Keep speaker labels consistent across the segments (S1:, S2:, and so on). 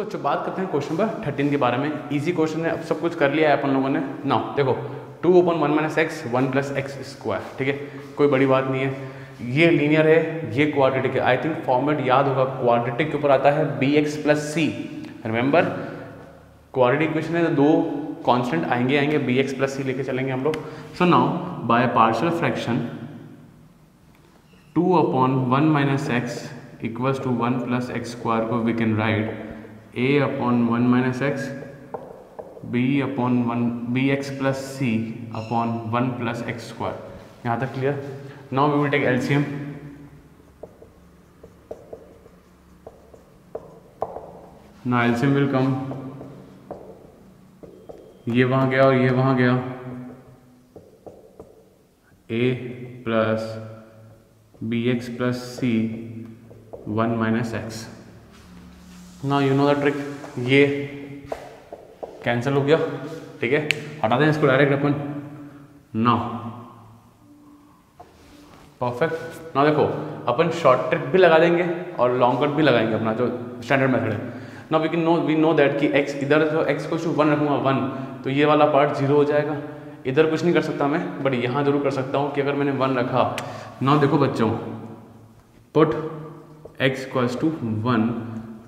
S1: बच्चों, बात करते हैं क्वेश्चन नंबर थर्टीन के बारे में। इजी क्वेश्चन है, अब सब कुछ कर लिया है अपन लोगों ने। ना देखो to open one minus x one plus x square ठीक है? कोई बड़ी बात नहीं है। ये लीनियर है, ये क्वाड्रेटिक है। आई थिंक फॉर्मेट याद होगा क्वाड्रेटिक के ऊपर आता है b x plus c remember quadratic equation है तो दो कांस्टेंट आएँगे आएँगे बी एक्स प्लस सी लेके चलेंगे हम लोग। So now by partial fraction two upon one minus x equals to one plus x square को we can write a upon one minus x b upon one b x plus c upon one plus x square यहाँ तक clear now we will take LCM ना LCM will come ये वहाँ गया और ये वहाँ गया। A plus b x plus c one minus x ना यू नो द ट्रिक ये कैंसिल हो गया। ठीक है? हटा दें इसको डायरेक्ट अपन ना परफेक्ट ना देखो, अपन शॉर्ट ट्रिक भी लगा देंगे और लॉन्ग कट भी लगाएँगे अपना, जो स्टैंडर्ड मेथड है। ना we can know we know that कि एक्स इधर जो एक्स को वन रखूँगा वन तो ये वाला पार्ट ज़ीरो हो जाएगा। इधर कुछ नहीं कर सकता मैं बट यहाँ ज़रूर कर सकता हूँ कि अगर मैंने वन रखा। ना देखो बच्चों put x equals to one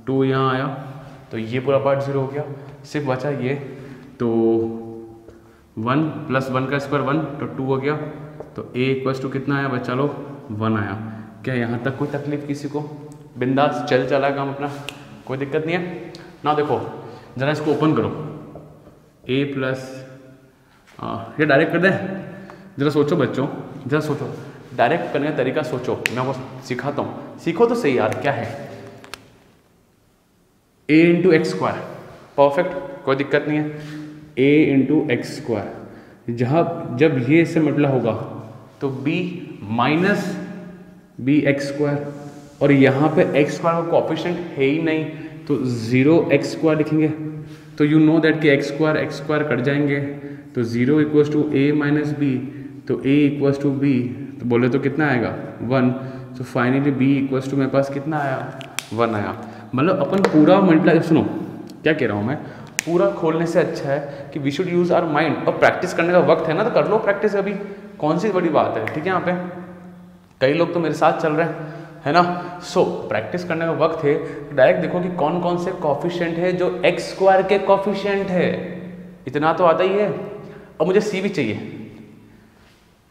S1: two यहाँ आया तो ये पूरा पार्ट ज़ीरो हो गया। सिर्फ़ बचा ये तो वन प्लस वन का स्क्वायर वन तो टू हो गया। तो ए इक्वल्स टू कितना आया बच्चा लो वन आया। क्या यहाँ तक कोई तकलीफ़ किसी को? बिंदास चल चला काम अपना। कोई दिक्कत नहीं है। ना देखो, ज़रा इसको ओपन करो। ए प्लस ये डायरेक्ट कर दें। ज़रा सोचो बच्चों, ज़रा सोचो। डायरेक्ट करने का तरीका सोचो। मैं आपको सिखाता हूँ। सीखो तो सही यार, क्या है? A into x square perfect कोई दिक्कत नहीं है। ए इंटू एक्स स्क्वायर जहाँ, जब ये इससे मतला होगा तो b minus b x square और यहाँ पे एक्स स्क्वायर का कॉफिशेंट है ही नहीं तो ज़ीरो एक्स स्क्वायर लिखेंगे तो यू नो दैट कि x square x square cut जाएँगे। तो zero equals to a minus b तो ए इक्वल्स टू बी तो बोले तो कितना आएगा? वन तो फाइनली बी इक्वल्स टू मेरे पास कितना आया? वन आया। मतलब अपन पूरा मल्टीप्लाई सुनो क्या कह रहा हूँ मैं? पूरा खोलने से अच्छा है कि we should use our mind और प्रैक्टिस करने का वक्त है ना तो कर लो प्रैक्टिस अभी। कौन सी बड़ी बात है? ठीक है यहाँ पे? कई लोग तो मेरे साथ चल रहे हैं है ना? सो so, प्रैक्टिस करने का वक्त है तो डायरेक्ट देखो कि कौन कौन से कॉफिशियंट है जो एक्स स्क्वायर के कॉफिशियंट है। इतना तो आता ही है। अब मुझे सी भी चाहिए।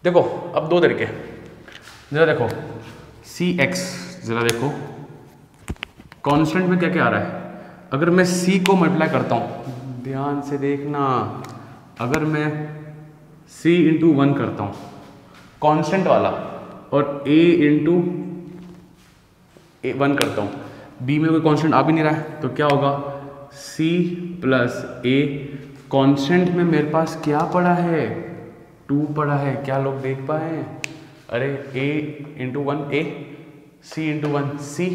S1: देखो अब दो तरीके ज़रा देखो सी एक्स ज़रा देखो। कांस्टेंट में क्या क्या आ रहा है? अगर मैं सी को मल्टीप्लाई करता हूँ, ध्यान से देखना। अगर मैं सी इंटू वन करता हूँ कांस्टेंट वाला, और ए इंटू ए वन करता हूँ बी में कोई कांस्टेंट आ भी नहीं रहा है तो क्या होगा? सी प्लस ए कांस्टेंट में मेरे पास क्या पड़ा है? टू पड़ा है। क्या लोग देख पाए? अरे a into one a c into one c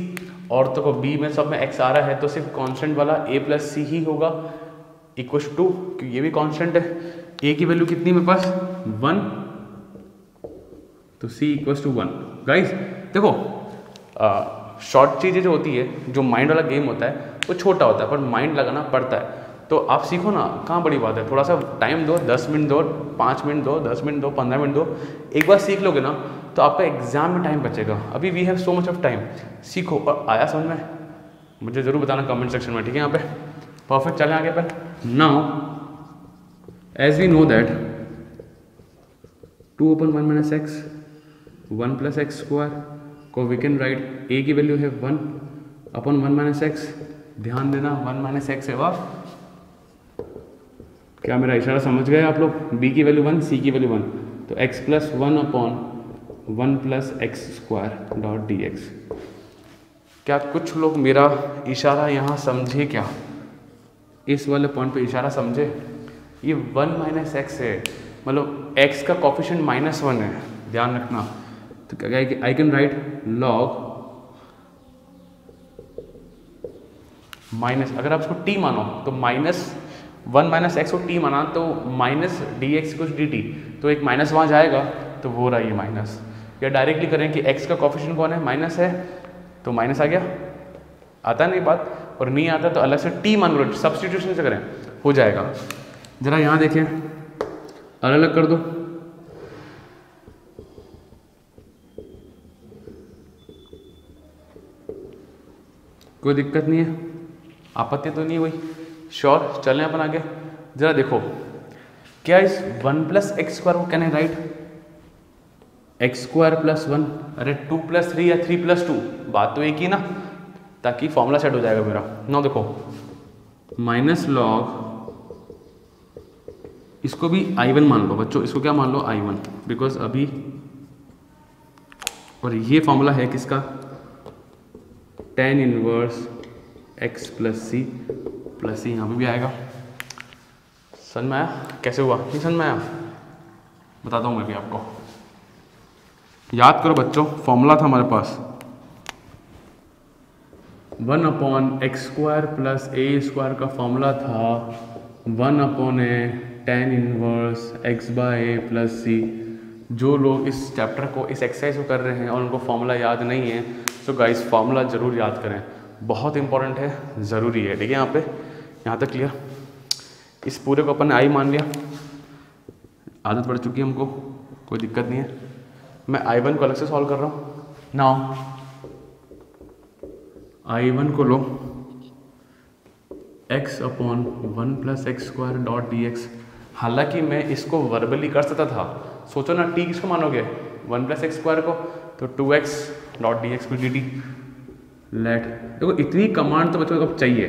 S1: और तो को बी में सब में एक्स आ रहा है तो सिर्फ़ कांस्टेंट वाला ए प्लस सी ही होगा इक्व टू क्योंकि ये भी कांस्टेंट है। ए की वैल्यू कितनी मेरे पास? वन तो c equals to one guys देखो शॉर्ट चीज़ें जो होती है, जो माइंड वाला गेम होता है, वो छोटा होता है, पर माइंड लगाना पड़ता है। तो आप सीखो ना, कहाँ बड़ी बात है? थोड़ा सा टाइम दो, दस मिनट दो, पाँच मिनट दो, दस मिनट दो, पंद्रह मिनट दो। एक बार सीख लोगे ना तो आपका एग्ज़ाम में टाइम बचेगा। अभी we have so much of time सीखो और आया समझ में? मुझे ज़रूर बताना कमेंट सेक्शन में, ठीक है यहाँ पे? परफेक्ट चले आगे पर। Now as we know that to open one minus x one plus x square को वी कैन राइट ए की वैल्यू है one upon one minus x ध्यान देना वन माइनस एक्स है वाह। क्या मेरा इशारा समझ गए आप लोग? बी की वैल्यू वन सी की वैल्यू वन तो x plus one upon one plus x square dot d x. क्या कुछ लोग मेरा इशारा यहाँ समझे क्या? इस वाले पॉइंट पे इशारा समझे? ये वन माइनस एक्स है। मतलब एक्स का कॉफिशेंट माइनस वन है। ध्यान रखना। तो क्या I can write log minus अगर आप उसको टी मानो तो माइनस वन माइनस एक्स को टी माना तो माइनस डी एक्स कुछ डी टी तो एक माइनस वहाँ जाएगा तो वो रहा ये माइनस या डायरेक्टली करें कि x का कॉफिशन कौन है? माइनस है तो माइनस आ गया। आता नहीं बात, और नहीं आता तो अलग से टी मान लो सब्सटीट्यूशन से करें, हो जाएगा। ज़रा यहाँ देखें, अलग अलग कर दो। कोई दिक्कत नहीं है, आपत्ति तो नहीं हुई। श्योर चलें अपन आगे। ज़रा देखो, क्या इस वन प्लस एक्स स्क्वायर को कहने right? X square plus one अरे टू प्लस थ्री या थ्री प्लस टू बात तो एक ही ना, ताकि फॉर्मूला सेट हो जाएगा मेरा। ना देखो माइनस लॉग इसको भी आई वन मान लो, बच्चों, इसको क्या मान लो? आई वन बिकॉज़ अभी, और ये फॉर्मूला है किसका? Tan inverse x plus c plus c यहाँ पे भी आएगा। समझ में आया? कैसे हुआ? नहीं समझ में आया? बताता हूँ मैं भी आपको। याद करो बच्चों फॉर्मूला था हमारे पास। One upon x square plus a square का फॉर्मूला था। One upon a tan inverse x by a plus c जो लोग इस चैप्टर को, इस एक्सरसाइज को कर रहे हैं और उनको फॉर्मूला याद नहीं है तो गाइस फार्मूला ज़रूर याद करें। बहुत इंपॉर्टेंट है, ज़रूरी है। ठीक है यहाँ पे, यहाँ तक क्लियर इस पूरे को अपन आई मान लिया। आदत पड़ चुकी है हमको, कोई दिक्कत नहीं है। मैं आई वन को अलग से सॉल्व कर रहा हूँ। नाउ आई वन को लो। X upon one plus x square dot d x हालाँकि मैं इसको वर्बली कर सकता था। सोचो ना, t किसको मानोगे? वन प्लस एक्स स्क्वायर को। तो two x dot d x d t let देखो, इतनी कमांड तो बच्चों को चाहिए।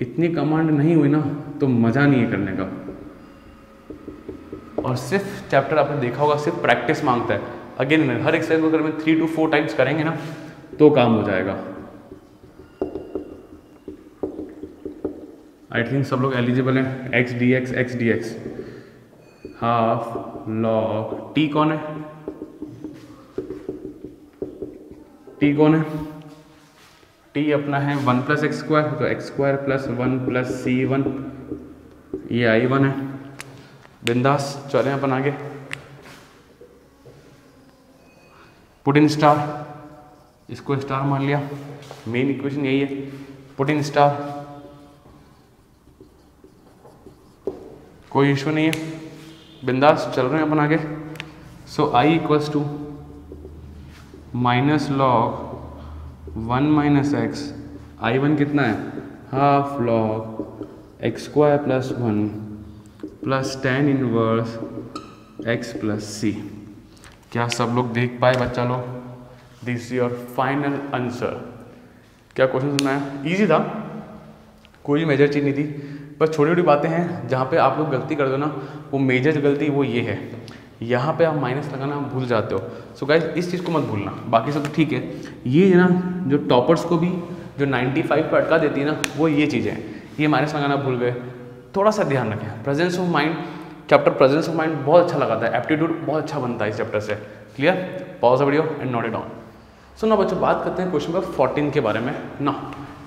S1: इतनी कमांड नहीं हुई ना। तो मज़ा नहीं है करने का। और सिर्फ़ चैप्टर आपने देखा होगा सिर्फ़ प्रैक्टिस माँगता है। अगेन हर एक्सरसाइज को अगर मैं थ्री टू फोर टाइम्स करेंगे ना तो काम हो जाएगा। आई थिंक सब लोग एलिजिबल हैं। X d x x d x half log t कौन है? टी कौन है? टी अपना है वन प्लस एक्स स्क्वायर तो x square plus one plus c one ये आई वन है। बिंदास, चले अपन आगे। पुट इन स्टार इसको स्टार मान लिया। मेन इक्वेशन यही है। पुट इन स्टार कोई इशू नहीं है। बिंदास, चल रहे हैं अपन आगे। So I equals to minus log one minus x I one कितना है? Half log x square plus one plus tan inverse x plus c क्या सब लोग देख पाए बच्चा लोग? दिस योर फाइनल आंसर क्या क्वेश्चन सुना है? ईजी था। कोई मेजर चीज़ नहीं थी। बस छोटी छोटी बातें हैं जहाँ पे आप लोग गलती कर दो ना, वो मेजर गलती वो ये है। यहाँ पे आप माइनस लगाना भूल जाते हो। सो गाइज़ इस चीज़ को मत भूलना। बाकी सब तो ठीक है। ये ना, जो टॉपर्स को भी जो 95 पर अटका देती है ना, वो ये चीज़ें हैं। ये माइनस लगाना भूल गए। थोड़ा सा ध्यान रखें। Presence of mind chapter presence of mind बहुत अच्छा लगाता है। एप्टीट्यूड बहुत अच्छा बनता है इस चैप्टर से। Clear pause video and note it on so ना बच्चों बात करते हैं क्वेश्चन नंबर फोर्टीन के बारे में। ना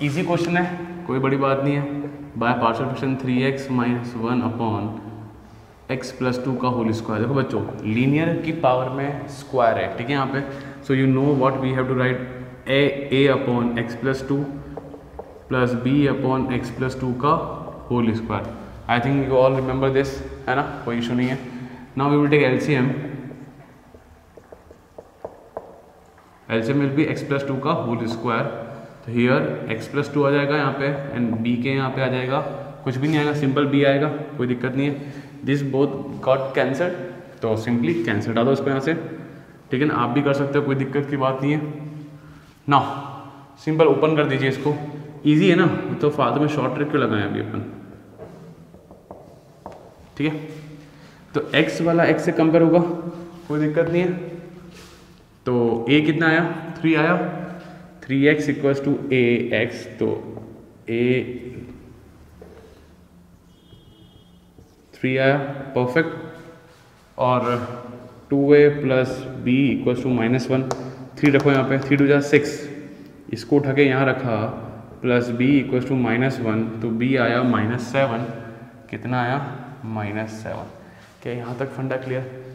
S1: इजी क्वेश्चन है, कोई बड़ी बात नहीं है। By partial fraction three x minus one upon x plus two का होल स्क्वायर देखो बच्चों लीनियर की पावर में स्क्वायर है। ठीक है यहाँ पे। So you know what we have to write a a upon x plus two plus b upon x plus two का whole square I think you all remember this है ना? कोई इशू नहीं है। Now we will take L C M L C M will be x plus two का whole square तो here x plus two आ जाएगा यहाँ पे एंड बी के यहाँ पे आ जाएगा। कुछ भी नहीं आएगा सिंपल बी आएगा, कोई दिक्कत नहीं है। दिस बोथ गॉट कैंसर तो सिंपली कैंसर डालो इसको यहाँ से। ठीक है ना? आप भी कर सकते हो, कोई दिक्कत की बात नहीं है। ना सिंपल ओपन कर दीजिए इसको। ईजी है ना? तो फादर में शॉर्ट ट्रिक क्यों लगाए अभी अपन? ठीक है? तो x वाला x से कंपेयर होगा। कोई दिक्कत नहीं है। तो a कितना आया? थ्री आया। Three x equals to a x तो ए थ्री आया। परफेक्ट और two a plus b equals to minus one three रखो यहाँ पे। थ्री टू जा सिक्स इसको उठा के यहाँ रखा। Plus b equals to minus one तो बी आया माइनस सेवन कितना आया? माइनस सेवन क्या यहाँ तक फंडा clear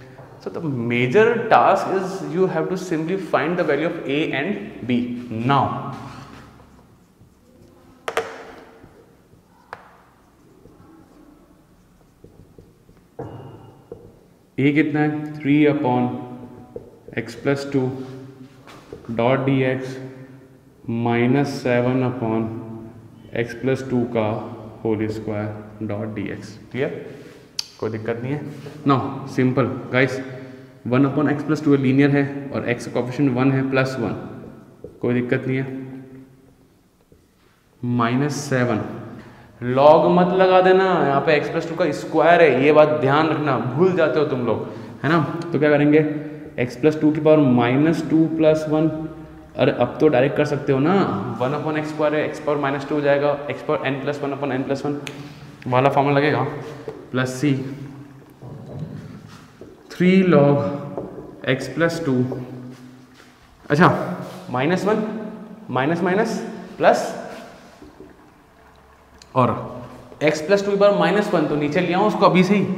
S1: so the major task is you have to simply find the value of A and B. Now, A कितना है? Three upon x plus two dot d x minus seven upon x plus two का whole square dot d x. Clear? कोई दिक्कत नहीं है? No simple guys one upon x plus two linear है और x option one है plus one कोई दिक्कत नहीं है? माइनस सेवन लॉग मत लगा देना, यहाँ पे एक्स प्लस टू का स्क्वायर है, ये बात ध्यान रखना, भूल जाते हो तुम लोग, है ना? तो क्या करेंगे? एक्स प्लस टू की power minus two plus one अरे, अब तो डायरेक्ट कर सकते हो ना। वन अपॉन एक्स स्क्वायर है, एक्स पावर माइनस टू हो जाएगा, x power n plus one upon n plus one. वाला फॉर्मूला लगेगा। Plus c. Three log x plus two. अच्छा minus one, minus minus plus. और एक्स प्लस टू बार minus one तो नीचे लिया उसको अभी से ही।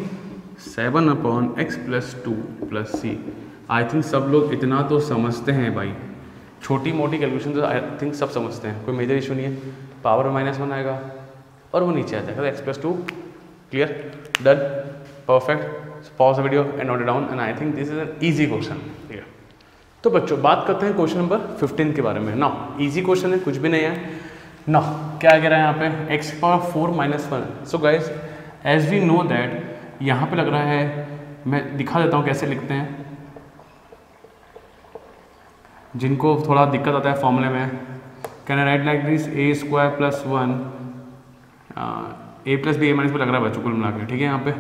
S1: Seven upon x plus two plus c. I think सब लोग इतना तो समझते हैं भाई। छोटी मोटी कैलकुलेशन तो आई थिंक सब समझते हैं। कोई मेजर इशू नहीं है। पावर में माइनस वन आएगा और वो नीचे आ जाएगा x plus two clear done perfect the video and note it down and i think this is an easy question here. तो बच्चों, बात करते हैं क्वेश्चन नंबर 15 के बारे में। ना ईजी क्वेश्चन है, कुछ भी नहीं है। ना क्या कह रहा है यहाँ पे? X power four minus one so guys as we know that यहाँ पे लग रहा है, मैं दिखा देता हूँ कैसे लिखते हैं। जिनको थोड़ा दिक्कत आता है फॉर्मूले में can I write like this a square plus one a plus b a minus पे लग रहा है बच्चों कुल मिला के, ठीक है यहाँ पे?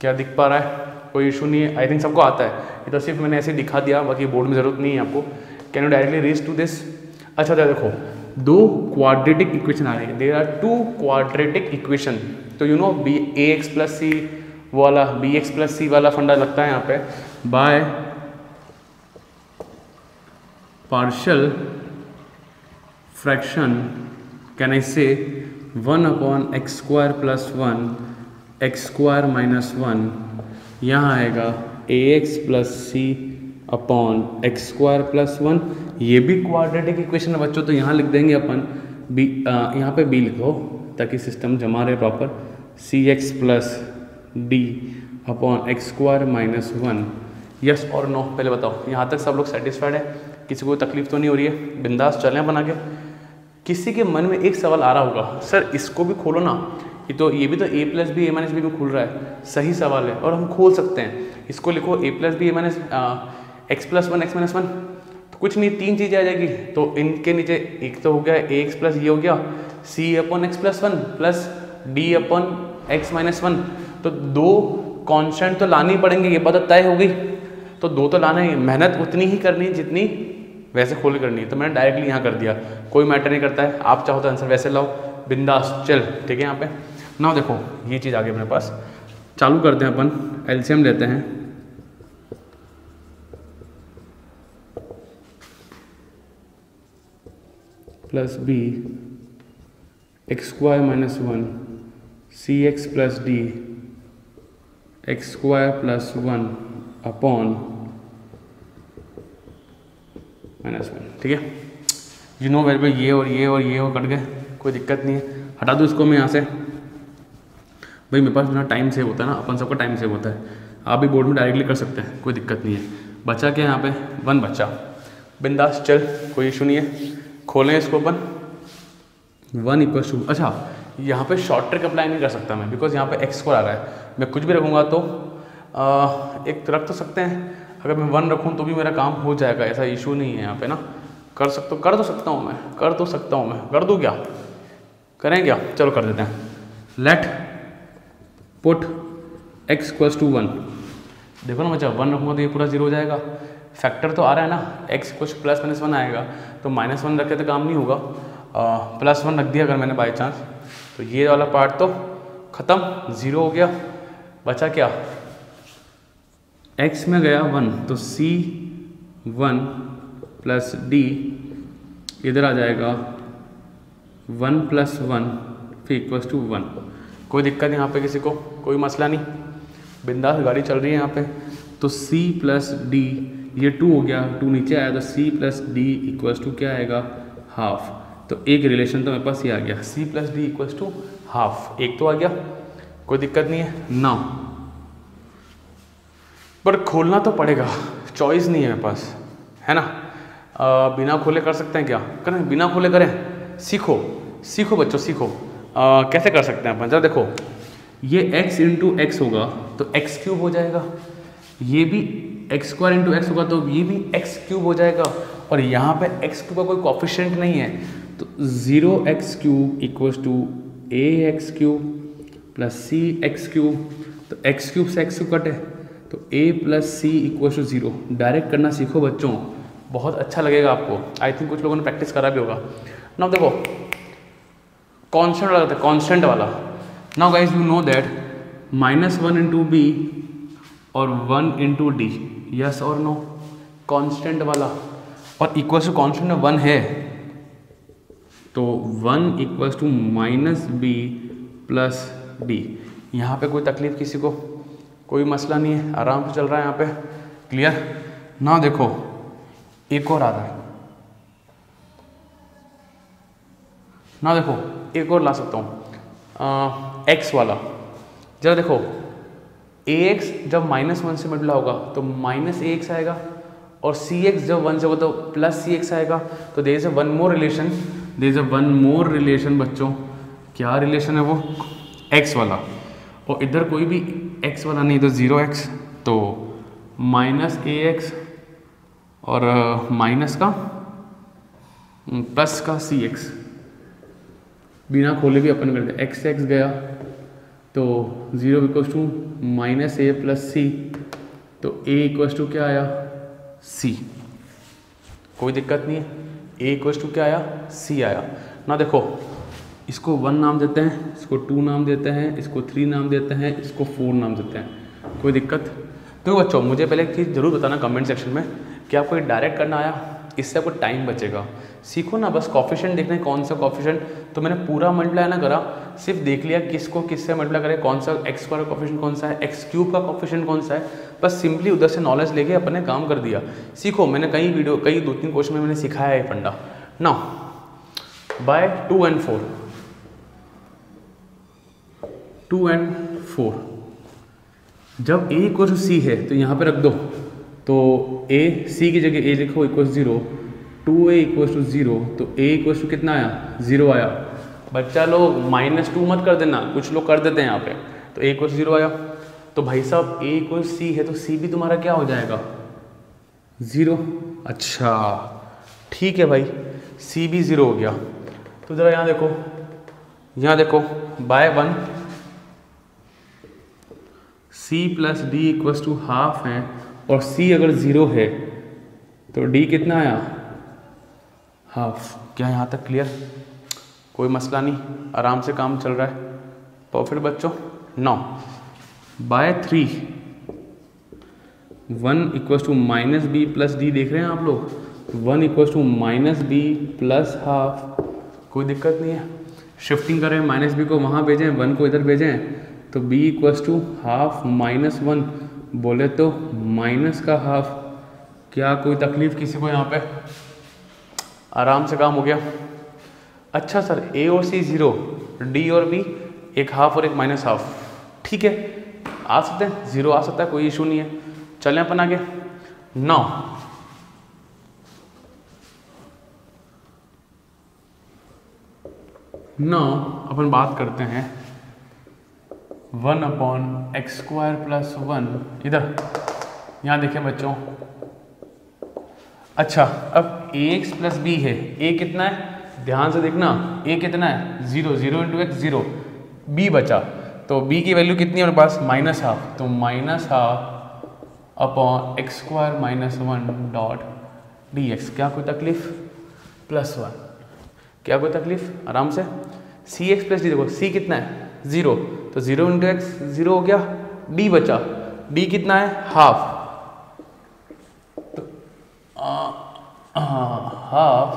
S1: क्या दिख पा रहा है? कोई इशू नहीं है। आई थिंक सबको आता है। ये तो सिर्फ़ मैंने ऐसे दिखा दिया, बाकी बोर्ड में ज़रूरत नहीं है आपको। Can you directly reach to this अच्छा अच्छा देखो, दो क्वाड्रेटिक इक्वेशन आ रही है। There are two quadratic equation तो you know b a x plus c वाला बी एक्स प्लस सी वाला फंडा लगता है यहाँ पे। By partial fraction can I say one upon x square plus one x square minus one यहाँ आएगा a x plus c upon x square plus one ये भी क्वाड्रेटिक इक्वेशन है बच्चों तो यहाँ लिख देंगे अपन बी यहाँ पे बी लिखो, ताकि सिस्टम जमा रहे proper c x plus d upon x square minus one yes और नो पहले बताओ। यहाँ तक सब लोग सेटिस्फाइड है? किसी को तकलीफ़ तो नहीं हो रही है? बिंदास चलें बना के किसी के मन में एक सवाल आ रहा होगा, सर, इसको भी खोलो ना। ये तो ये भी तो a plus b a minus b में खुल रहा है। सही सवाल है, और हम खोल सकते हैं। इसको लिखो a plus b a minus x plus one x minus one तो कुछ नहीं, तीन चीज़ें आ जाएगी। तो इनके नीचे एक तो हो गया ए एक्स प्लस ये हो गया। C upon x plus one plus d upon x minus one तो दो कॉन्स्टेंट तो लानी पड़ेंगे, ये बात तय हो गई। तो दो तो लाना ही। मेहनत उतनी ही करनी है जितनी वैसे खोल करनी है। तो मैंने डायरेक्टली यहाँ कर दिया। कोई मैटर नहीं करता है। आप चाहो तो आंसर वैसे लाओ। बिंदास चल ठीक है यहाँ पे? ना देखो, ये चीज़ आ गई अपने पास। चालू करते हैं अपन। एलसीएम लेते हैं। Plus b x square minus one c x plus d x square plus one upon minus one ठीक है? यू नो वेरी ये और ये और ये और कट गए। कोई दिक्कत नहीं है। हटा दो इसको मैं यहाँ से। भाई मेरे पास ना टाइम सेव होता है ना अपन सबका टाइम सेव होता है। आप भी बोर्ड में डायरेक्टली कर सकते हैं कोई दिक्कत नहीं है। बच्चा क्या यहाँ पे? वन बच्चा बिंदास चल कोई इशू नहीं है। खोलें इसको अपन। वन इक्वल टू अच्छा यहाँ पे शॉर्ट ट्रिक अप्लाई नहीं कर सकता मैं बिकॉज़ यहाँ पे एक्स स्कोर आ रहा है। मैं कुछ भी रखूँगा तो आ, एक रख तो सकते हैं। अगर मैं वन रखूँ तो भी मेरा काम हो जाएगा, ऐसा इशू नहीं है यहाँ पे ना। कर सकते कर तो सकता हूँ मैं, कर तो सकता हूँ मैं। कर दूँ क्या? करें क्या? चलो कर देते हैं। Let put x equals to one देखो ना बच्चा, वन रखूँगा तो ये पूरा ज़ीरो हो जाएगा। फैक्टर तो आ रहा है ना एक्स कुछ प्लस माइनस वन आएगा। तो माइनस वन रखे तो काम नहीं होगा। प्लस वन रख दिया अगर मैंने बाई चांस तो ये वाला पार्ट तो ख़त्म ज़ीरो हो गया। बचा क्या? एक्स में गया वन तो सी वन प्लस डी इधर आ जाएगा। वन प्लस वन, फिर इक्वल्स टू वन। कोई दिक्कत यहाँ पे किसी को, कोई मसला नहीं। बिंदास गाड़ी चल रही है यहाँ पे। तो c प्लस डी ये टू हो गया टू नीचे आया तो c plus d equals to क्या आएगा? हाफ़ तो एक रिलेशन तो मेरे पास ये आ गया। C plus d equals to half एक तो आ गया। कोई दिक्कत नहीं है। ना पर खोलना तो पड़ेगा। चॉइस नहीं है मेरे पास है ना? आ, बिना खोले कर सकते हैं क्या? करें बिना खोले करें। सीखो। सीखो बच्चों सीखो। आ, कैसे कर सकते हैं अपन? जरा देखो। ये x इंटू एक्स होगा तो x क्यूब हो जाएगा। ये भी एक्स स्क्वायर इंटू एक्स होगा तो ये भी x क्यूब हो जाएगा। और यहाँ पे x क्यूब का कोई कॉफिशेंट नहीं है। तो zero x cube equals to a x cube plus c x cube तो एक्स क्यूब से एक्स क्यूब कटे। तो a plus c equal to zero direct करना सीखो बच्चों। बहुत अच्छा लगेगा आपको। आई थिंक कुछ लोगों ने प्रैक्टिस करा भी होगा। ना देखो कॉन्स्टेंट वाला कॉन्स्टेंट वाला। Now guys you know that minus one into b और वन इंटू डी यस और नो कॉन्स्टेंट वाला। और इक्वल टू कॉन्स्टेंट वन है। तो one equals to minus b plus d यहाँ पे कोई तकलीफ़ किसी को? कोई मसला नहीं है, आराम से चल रहा है यहाँ पे। क्लियर ना देखो, एक और आ रहा है ना देखो, एक और ला सकता हूँ। एक्स वाला। जरा देखो ए एक्स जब माइनस वन से मिडला होगा तो माइनस ए एक्स आएगा और सी एक्स जब वन से होगा तो प्लस सी एक्स आएगा। तो there is a one more relation there is a one more relation बच्चों। क्या रिलेशन है वो? एक्स वाला। और इधर कोई भी एक्स वाला नहीं तो ज़ीरो एक्स तो माइनस ए एक्स और माइनस का प्लस का सी एक्स बिना खोले भी अपन करते एक्स एक्स गया तो zero equals to minus a plus c तो ए इक्वल्स टू क्या आया? सी कोई दिक्कत नहीं है। ए इक्वल्स टू क्या आया? सी आया। ना देखो इसको वन नाम देते हैं, इसको टू नाम देते हैं, इसको थ्री नाम देते हैं, इसको फोर नाम देते हैं। कोई दिक्कत? तो बच्चों, मुझे पहले एक चीज़ ज़रूर बताना कमेंट सेक्शन में कि आपको डायरेक्ट करना आया, इससे आपको टाइम बचेगा। सीखो ना, बस कॉफिशेंट देखना है, कौन सा कॉफिशेंट तो मैंने पूरा मल्टीप्लाई ना करा, सिर्फ़ देख लिया किसको किससे मल्टीप्लाई करे, कौन सा एक्स स्क्वायर कॉफिशेंट कौन सा है एक्स क्यूब का कॉफिशेंट कौन सा है। बस सिंपली उधर से नॉलेज लेके अपने काम कर दिया। सीखो, मैंने कई वीडियो कई दो तीन क्वेश्चन में मैंने सिखाया है फंडा। ना by two and four two and four. जब ए इक्व टू सी है तो यहाँ पे रख दो। तो ए सी की जगह ए लिखो equal zero two A equal to zero तो ए इक्व टू कितना आया? ज़ीरो आया। बच्चा लोग माइनस टू मत कर देना। कुछ लोग कर देते हैं यहाँ पे। तो ए इक्व ज़ीरो आया। तो भाई साहब ए इक्व सी है तो सी भी तुम्हारा क्या हो जाएगा? ज़ीरो अच्छा। ठीक है भाई। सी भी ज़ीरो हो गया। तो ज़रा यहाँ देखो। यहाँ देखो। By one c plus d equals to half है और सी अगर ज़ीरो है तो डी कितना आया? हाफ़ क्या यहाँ तक क्लियर कोई मसला नहीं, आराम से काम चल रहा है। परफेक्ट बच्चों, now. By three one equals to minus b plus d देख रहे हैं आप लोग? One equals to minus b plus half कोई दिक्कत नहीं है। शिफ्टिंग करें माइनस बी को वहाँ भेजें वन को इधर भेजें। तो b equals to half minus one बोले तो माइनस का हाफ़ क्या कोई तकलीफ़ किसी को यहाँ पे? आराम से काम हो गया. अच्छा सर, a और c ज़ीरो d और b, एक हाफ़ और एक माइनस हाफ़ ठीक है. आ सकते हैं? ज़ीरो आ सकता है, कोई इशू नहीं है. चलें अपन आगे. नौ नौ अपन बात करते हैं one upon x square plus one. इधर, यहाँ देखें बच्चों। अच्छा अब ए एक्स प्लस बी है। ए कितना है? ध्यान से देखना ए कितना है? Zero zero into x zero. B बचा। तो बी की वैल्यू कितनी है मेरे पास? Minus half. तो minus half upon x square minus one dot d x क्या कोई तकलीफ़? Plus one. क्या कोई तकलीफ़? आराम से। सी एक्स प्लस डी देखो सी कितना है? ज़ीरो। तो ज़ीरो इंटू एक्स ज़ीरो हो गया डी बचा। डी कितना है? हाफ़ तो half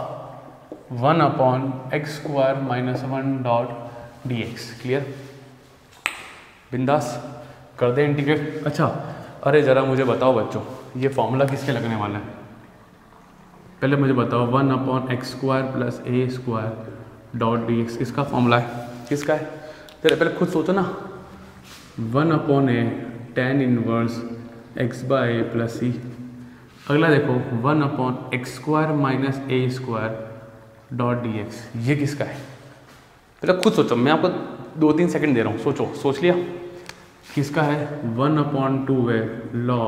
S1: one upon x square minus one dot d x clear बिंदास। कर दे इंटीग्रेट। अच्छा अरे ज़रा मुझे बताओ बच्चों, ये फॉर्मूला किसके लगने वाला है? पहले मुझे बताओ one upon x square plus a square dot d x किसका फॉर्मूला है? किसका है? तेरे पहले खुद सोचो ना। One upon a tan inverse x by a plus c अगला देखो one upon x square minus a square dot d x ये किसका है? पहले खुद सोचो मैं आपको दो तीन सेकंड दे रहा हूँ सोचो सोच लिया। किसका है? वन अपॉन टू है log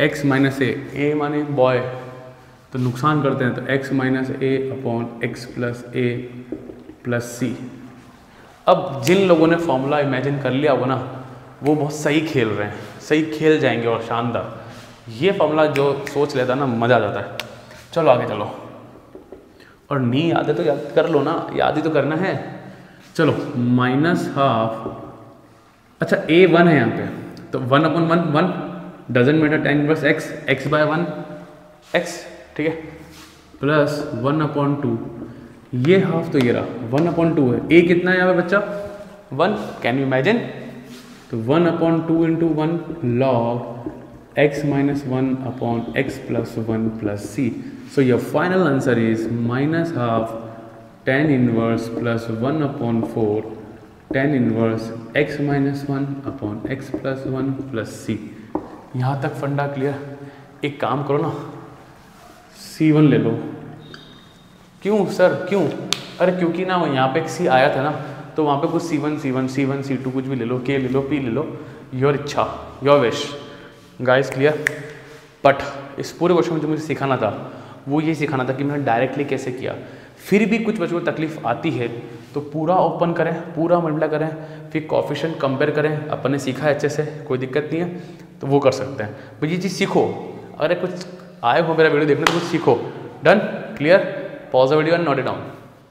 S1: x minus a a माने बॉय तो नुकसान करते हैं तो x minus a upon x plus a plus c अब जिन लोगों ने फॉर्मूला इमेजिन कर लिया होगा ना, वो बहुत सही खेल रहे हैं, सही खेल जाएँगे और शानदार। ये फॉर्मूला जो सोच लेता है ना, मज़ा आ जाता है। चलो आगे चलो। और नी याद है तो याद कर लो ना, याद ही तो करना है। चलो माइनस हाफ़ अच्छा ए वन है यहाँ पे। तो one upon one one doesn't matter tan plus x x by one x ठीक है? प्लस वन अपॉन टू ये हाफ़ तो ये रहा। वन अपॉन टू है। ए कितना है यहाँ पे बच्चा? वन कैन यू इमेजिन तो one upon two into one log x minus one upon x plus one plus c so your final answer is minus half tan inverse plus one upon four tan inverse x minus one upon x plus one plus c यहाँ तक फंडा clear एक काम करो ना। सी one ले लो। क्यों, sir? क्यों? अरे, क्योंकि ना यहाँ पे सी आया था ना तो वहाँ पे कुछ c one c one c one c two कुछ भी ले लो के ले लो पी ले लो। योर इच्छा your wish guys clear but इस पूरे क्वेश्चन में जो मुझे सिखाना था, वो ये सिखाना था कि मैंने डायरेक्टली कैसे किया। फिर भी कुछ बच्चों को तकलीफ़ आती है तो पूरा ओपन करें, पूरा मल्टीप्लाई करें, फिर कॉफिशन कंपेयर करें, अपन ने सीखा है अच्छे से, कोई दिक्कत नहीं है तो वो कर सकते हैं। भाई ये चीज़ सीखो। अगर कुछ आए हो मेरा वीडियो देखने तो कुछ सीखो। Done clear pause video and note it down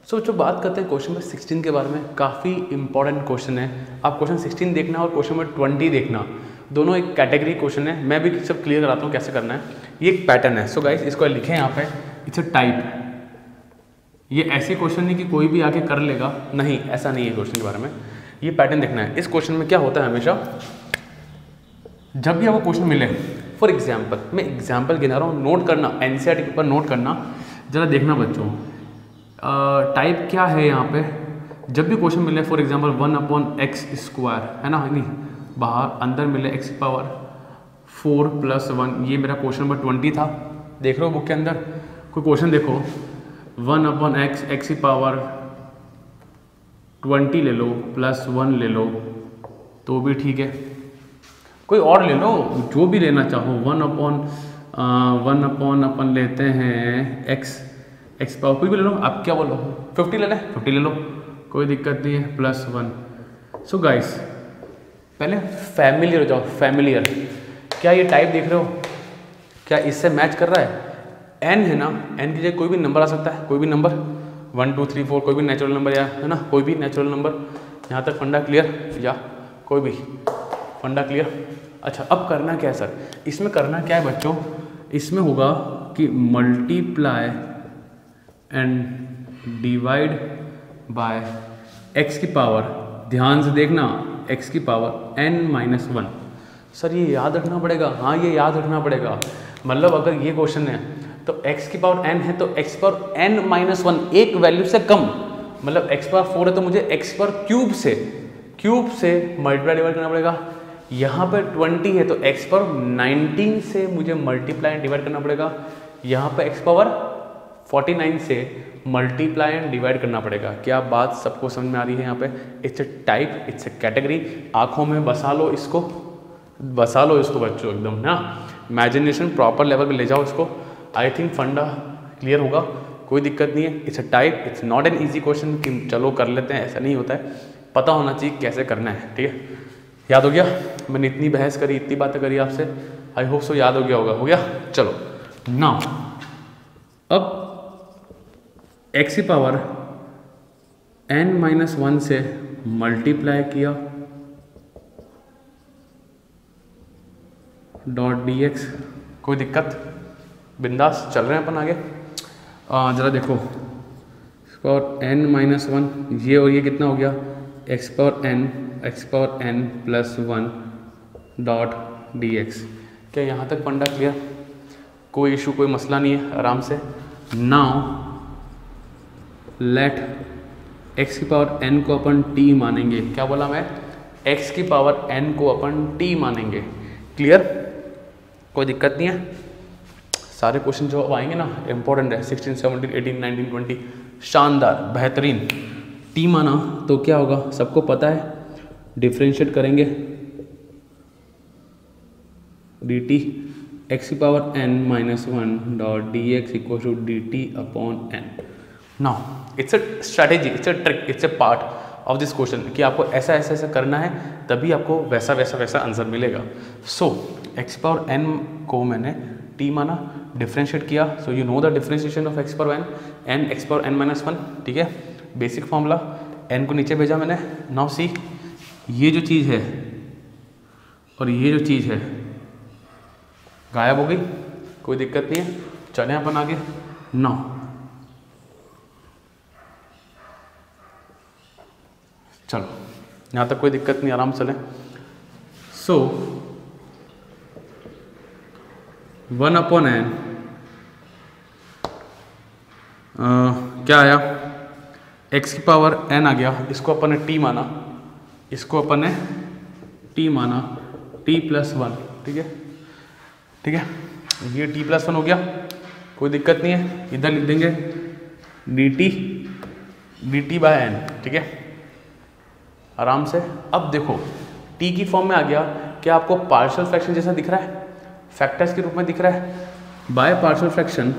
S1: so जो बात करते हैं क्वेश्चन नंबर सिक्सटीन के बारे में, काफ़ी इंपॉर्टेंट क्वेश्चन है। आप क्वेश्चन सिक्सटीन देखना और क्वेश्चन नंबर ट्वेंटी देखना। दोनों एक कैटेगरी क्वेश्चन है। मैं भी सब क्लियर कराता हूँ कैसे करना है। ये एक पैटर्न है। सो so इसको लिखें यहाँ पे। इट्स अ टाइप ये ऐसे क्वेश्चन नहीं कि कोई भी आके कर लेगा। नहीं, ऐसा नहीं है क्वेश्चन के बारे में। ये पैटर्न देखना है। इस क्वेश्चन में क्या होता है हमेशा? जब भी आपको क्वेश्चन मिले फॉर एग्ज़ाम्पल मैं एग्ज़ाम्पल गिना रहा हूँ। नोट करना एन के ऊपर नोट करना। ज़रा देखना बच्चों। टाइप क्या है यहाँ पे? जब भी क्वेश्चन मिले for example one upon x square है ना? नहीं, बाहर, अंदर मिले x power four plus one ये मेरा क्वेश्चन नंबर ट्वेंटी था। देख रहे हो बुक के अंदर? कोई क्वेश्चन देखो। One upon x x power twenty ले लो प्लस वन ले लो तो भी ठीक है। कोई और ले लो, जो भी लेना चाहो वन अपॉन वन अपॉन अपन लेते हैं एक्स एक्स पावर कोई भी ले लो आप क्या बोलो फिफ्टी ले लें। फिफ्टी ले लो। कोई दिक्कत नहीं है प्लस वन सो गाइस पहले फैमिलियर हो जाओ फैमिलियर क्या ये टाइप देख रहे हो? क्या इससे मैच कर रहा है? एन है ना एन की जगह कोई भी नंबर आ सकता है कोई भी number one two three four कोई भी नेचुरल नंबर या है ना कोई भी नेचुरल नंबर यहाँ तक फंडा क्लियर या कोई भी। फंडा क्लियर अच्छा अब करना क्या है सर इसमें करना क्या है बच्चों? इसमें होगा कि multiply and divide by x की पावर ध्यान से देखना एक्स की power n minus one sir, ये याद रखना पड़ेगा। हाँ ये याद रखना पड़ेगा। मतलब अगर ये क्वेश्चन है तो x की पावर n है तो x power n minus one एक वैल्यू से कम। मतलब x पावर फोर है तो मुझे x पावर क्यूब से क्यूब से मल्टीप्लाई डिवाइड करना पड़ेगा। यहाँ पर 20 है तो x पावर 19 से मुझे मल्टीप्लाई एंड डिवाइड करना पड़ेगा। यहाँ पर x पावर 49 से मल्टीप्लाई एंड डिवाइड करना पड़ेगा। क्या बात सबको समझ में आ रही है यहाँ पे? It's a type it's a category आँखों में बसा लो इसको। बसा लो इसको बच्चों, एकदम ना। इमेजिनेशन प्रॉपर लेवल पे ले जाओ इसको। आई थिंक फंडा क्लियर होगा। कोई दिक्कत नहीं है। It's a type it's not an easy question कि चलो कर लेते हैं, ऐसा नहीं होता है। पता होना चाहिए कैसे करना है, ठीक है? याद हो गया? मैंने इतनी बहस करी, इतनी बातें करी आपसे। आई होप सो याद हो गया होगा। हो गया? चलो। ना अब एक्स की पावर एन माइनस वन से मल्टीप्लाई किया। डॉट डी एक्स कोई दिक्कत? बिंदास, चल रहे हैं अपन आगे। ज़रा देखो। X power n minus one ये और ये कितना हो गया? X power n x power n plus one dot d x क्या यहाँ तक पंडा क्लियर कोई इशू कोई मसला नहीं है, आराम से। नाउ लेट एक्स की पावर एन को अपन टी मानेंगे। क्या बोला मैं? एक्स की पावर एन को अपन टी मानेंगे। क्लियर कोई दिक्कत नहीं है? सारे क्वेश्चन जो अब आएँगे ना। इंपॉर्टेंट है। Sixteen seventeen eighteen nineteen twenty शानदार, बेहतरीन। टी माना तो क्या होगा? सबको पता है। डिफ्रेंशिएट करेंगे। डी टी एक्स की power n minus one dot d x equal to d t upon n now it's a strategy it's a trick it's a part of this question कि आपको ऐसा ऐसा ऐसा करना है, तभी आपको वैसा वैसा वैसा आंसर मिलेगा। सो एक्स पावर एन को मैंने टी माना डिफ्रेंशिएट किया। So you know the differentiation of x power n n x power n minus one ठीक है? बेसिक फॉर्मूला एन को नीचे भेजा मैंने। नाउ सी ये जो चीज़ है और ये जो चीज़ है, गायब हो गई, कोई दिक्कत नहीं है। चले अपन आगे। नौ। चलो, यहाँ तक कोई दिक्कत नहीं, आराम से चले। सो, वन अपॉन एन क्या आया? एक्स की पावर एन आ गया, इसको अपन ने टी माना। इसको अपन ने टी माना टी प्लस वन ठीक है? ठीक है? ये टी प्लस वन हो गया। कोई दिक्कत नहीं है, इधर लिख देंगे। D t d t by n ठीक है? आराम से। अब देखो टी की फॉर्म में आ गया क्या आपको पार्शियल फ्रैक्शन जैसा दिख रहा है फैक्टर्स के रूप में दिख रहा है। बाय पार्शियल फ्रैक्शन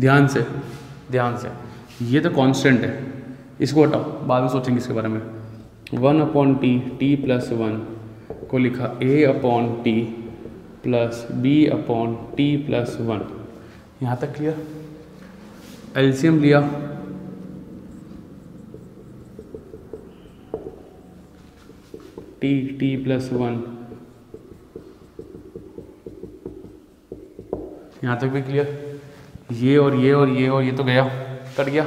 S1: ध्यान से। ध्यान से। ये तो कांस्टेंट है। इसको हटाओ। बाद में सोचेंगे इसके बारे में। One upon t t plus one को लिखा a upon t plus b upon t plus one यहाँ तक क्लियर एल्सियम लिया। टी टी प्लस वन यहाँ तक भी क्लियर ये और ये और ये और ये तो गया। कट गया।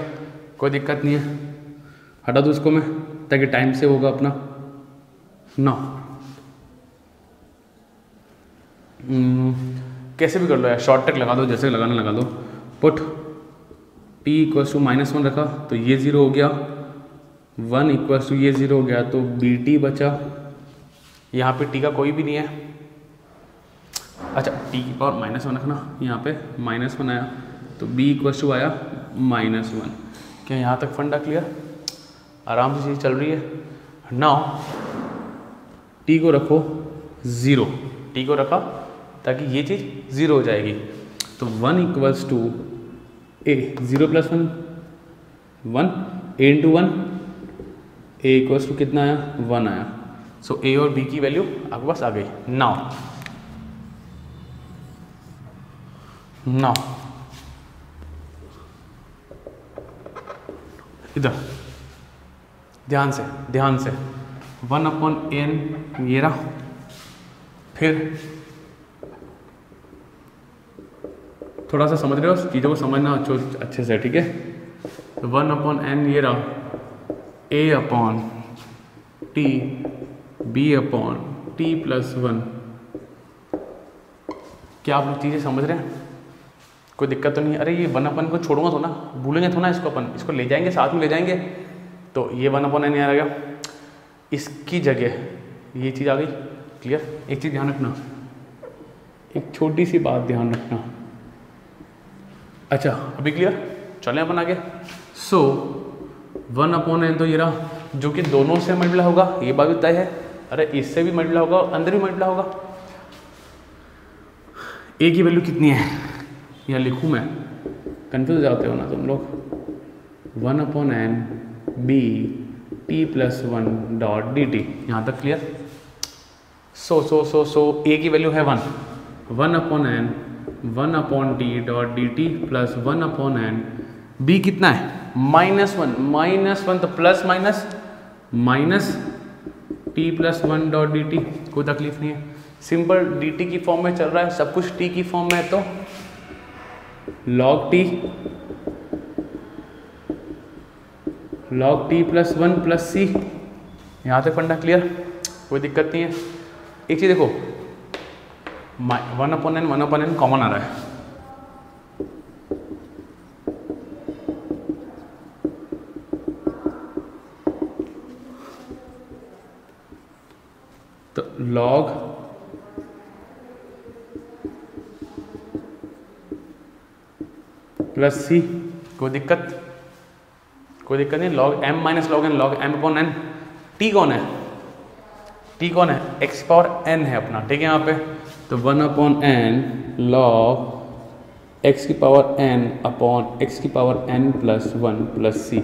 S1: कोई दिक्कत नहीं है। हटा दो उसको मैं ताकि टाइम से होगा अपना। ना। हम्म, कैसे भी कर लो यार शॉर्ट टेक लगा दो जैसे लगाना लगा दो। Put t equals to minus one रखा तो ये ज़ीरो हो गया। वन इक्वल्स टू ये ज़ीरो हो गया तो बी टी बचा। यहाँ पे टी का कोई भी नहीं है। अच्छा टी की पावर माइनस वन रखना। यहाँ पे माइनस वन आया। तो बी इक्वल्स टू आया माइनस वन क्या यहाँ तक फंडा क्लियर आराम से चीज़ चल रही है। नाउ टी को रखो ज़ीरो टी को रखा ताकि ये चीज़ ज़ीरो हो जाएगी। तो one equals to a zero plus one one a into one a equals to कितना आया? वन आया। सो so, ए और बी की वैल्यू आपके पास आ गई। नाउ नाउ इधर। ध्यान से ध्यान से। वन अपॉन एन ये रहा फिर थोड़ा सा समझ रहे हो, चीज़ों को समझना अच्छे से, ठीक है? तो वन अपॉन एन ये रहा a upon t b upon t plus one क्या आप लोग चीज़ें समझ रहे हैं? कोई दिक्कत तो नहीं अरे ये वन अपन को छोड़ूँगा तो ना भूलेंगे तो ना इसको अपन। इसको ले जाएँगे, साथ में ले जाएँगे। तो ये वन अपन नहीं आ गया इसकी जगह। ये चीज़ आ गई क्लियर एक चीज़ ध्यान रखना। एक छोटी सी बात ध्यान रखना। अच्छा अभी क्लियर चलें अपन आगे। सो वन अपॉन एन तो ये रहा, जो कि दोनों से मल्टीप्लाई होगा, ये बात भी तय है। अरे इससे भी मल्टीप्लाई होगा, अंदर भी मल्टीप्लाई होगा। ए की वैल्यू कितनी है? या लिखूँ मैं? कंफ्यूज जाते हो ना तुम लोग। One upon n b t plus one dot d t यहाँ तक क्लियर सो सो सो सो ए की वैल्यू है one one upon n one upon t dot d t plus one upon n b कितना है? माइनस वन माइनस वन तो plus minus minus t plus one dot d t कोई तकलीफ़ नहीं है। Simple d t की form में चल रहा है। सब कुछ टी की फॉर्म में है तो? Log t log t plus one plus c यहाँ तक फंडा क्लियर कोई दिक्कत नहीं है। एक चीज़ देखो one upon n one upon n common आ रहा है। तो लॉग प्लस सी, कोई दिक्कत? कोई दिक्कत नहीं log m minus log n log m upon n t कौन है? टी कौन है? एक्स पावर एन है अपना, ठीक है यहाँ पे? तो one upon n log x की पावर एन अपॉन एक्स की power n plus one plus c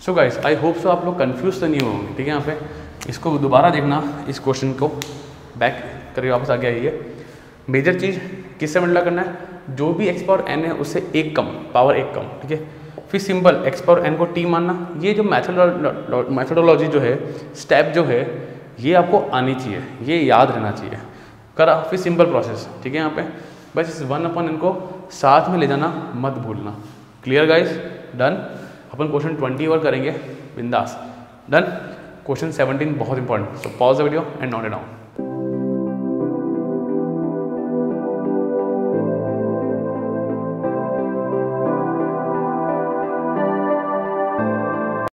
S1: so guys I hope so आप लोग कंफ्यूज तो नहीं होंगे, ठीक है यहाँ पे? इसको दोबारा देखना, इस क्वेश्चन को। बैक करके वापस आगे आइए। मेजर चीज़, किससे मल्टीप्लाई करना है? जो भी एक्स पावर एन है उससे एक कम पावर एक कम, ठीक है? फिर सिंपल एक्स पावर एन को टी मानना। ये जो मैथडोलॉजी जो है स्टेप जो है, ये आपको आनी चाहिए, ये याद रहना चाहिए। करा, फिर सिंपल प्रोसेस ठीक है यहाँ पे? बस इस वन अपन इनको साथ में ले जाना, मत भूलना। क्लियर गाइस डन अपन क्वेश्चन ट्वेंटी और करेंगे। बिंदास। डन क्वेश्चन सेवनटीन बहुत important so pause the video and note it down